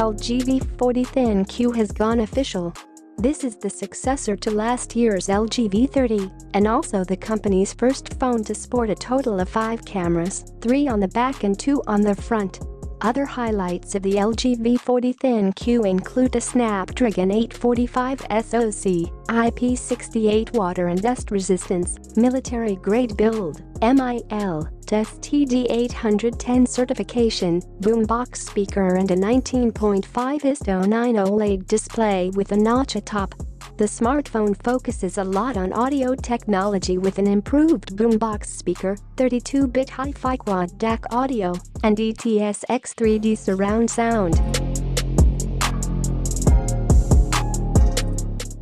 LG V40 ThinQ has gone official. This is the successor to last year's LG V30 and also the company's first phone to sport a total of 5 cameras, 3 on the back and 2 on the front. Other highlights of the LG V40 ThinQ include a Snapdragon 845 SoC, IP68 water and dust resistance, military-grade build, MIL, STD810 certification, boombox speaker and a 19.5 ISO 9 OLED display with a notch atop. The smartphone focuses a lot on audio technology with an improved boombox speaker, 32-bit hi-fi quad DAC audio, and DTS X3D surround sound.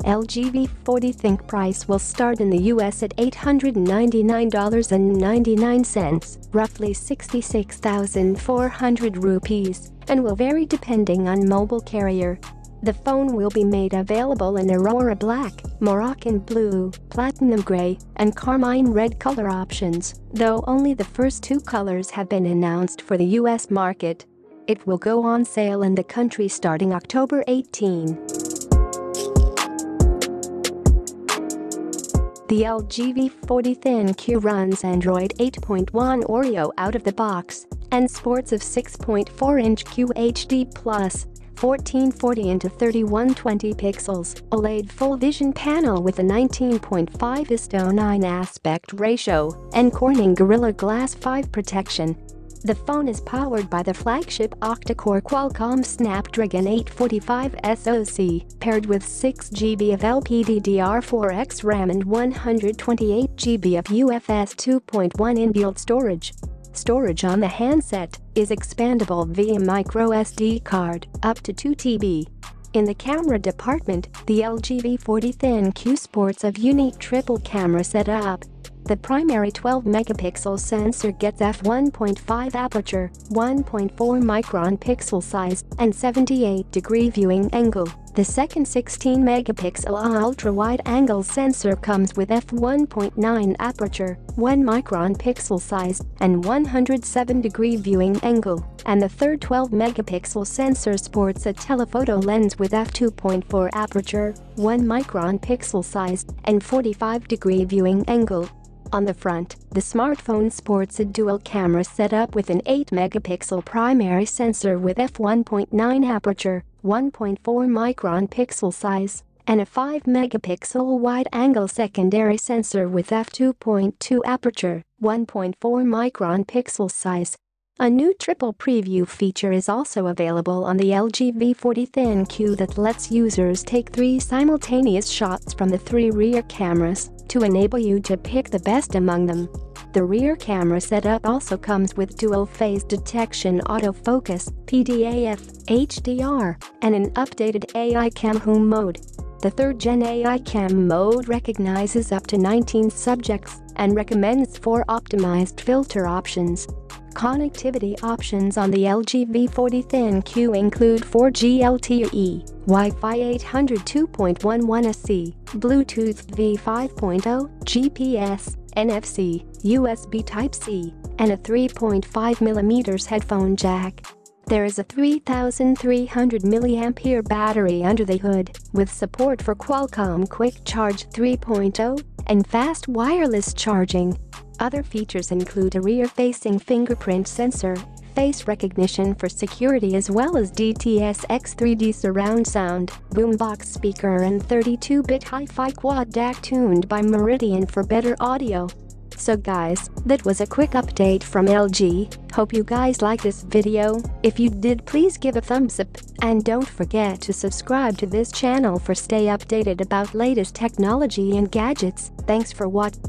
LG V40 ThinQ price will start in the US at $899.99, roughly 66,400 rupees, and will vary depending on mobile carrier. The phone will be made available in Aurora Black, Moroccan Blue, Platinum Gray, and Carmine Red color options, though only the first two colors have been announced for the US market. It will go on sale in the country starting October 18. The LG V40 ThinQ runs Android 8.1 Oreo out of the box and sports of 6.4-inch QHD+, 1440 into 3120 pixels, OLED full vision panel with a 19.5 isto 9 aspect ratio, and Corning Gorilla Glass 5 protection. The phone is powered by the flagship octa-core Qualcomm Snapdragon 845 SoC, paired with 6GB of LPDDR4X RAM and 128GB of UFS 2.1 inbuilt storage. Storage on the handset is expandable via microSD card up to 2 TB. In the camera department, the LG V40 ThinQ sports a unique triple camera setup. The primary 12-megapixel sensor gets f1.5 aperture, 1.4 micron pixel size, and 78-degree viewing angle. The second 16-megapixel ultra-wide-angle sensor comes with f1.9 aperture, 1 micron pixel size, and 107-degree viewing angle, and the third 12-megapixel sensor sports a telephoto lens with f2.4 aperture, 1 micron pixel size, and 45-degree viewing angle. On the front, the smartphone sports a dual camera setup with an 8-megapixel primary sensor with f1.9 aperture, 1.4 micron pixel size, and a 5-megapixel wide-angle secondary sensor with f2.2 aperture, 1.4 micron pixel size. A new triple preview feature is also available on the LG V40 ThinQ that lets users take three simultaneous shots from the three rear cameras to enable you to pick the best among them. The rear camera setup also comes with dual phase detection autofocus, PDAF, HDR, and an updated AI cam home mode. The third-gen AI cam mode recognizes up to 19 subjects and recommends four optimized filter options. Connectivity options on the LG V40 ThinQ include 4G LTE, Wi-Fi 800 2.11ac, Bluetooth V5.0, GPS, NFC, USB Type-C, and a 3.5mm headphone jack. There is a 3300 mAh battery under the hood, with support for Qualcomm Quick Charge 3.0 and fast wireless charging. Other features include a rear-facing fingerprint sensor, face recognition for security as well as DTS X3D surround sound, boombox speaker and 32-bit hi-fi quad DAC tuned by Meridian for better audio. So guys, that was a quick update from LG, hope you guys liked this video, if you did please give a thumbs up, and don't forget to subscribe to this channel for stay updated about latest technology and gadgets, thanks for watching.